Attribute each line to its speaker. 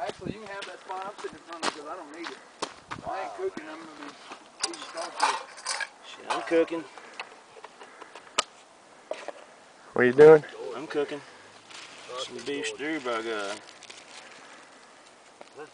Speaker 1: Actually, you can have that spot I'm sitting in front of because I don't need it. I ain't cooking. I'm gonna be eating coffee.
Speaker 2: Shit, I'm cooking.
Speaker 3: What are you doing?
Speaker 2: I'm cooking. Some beef stew by God.
Speaker 4: This is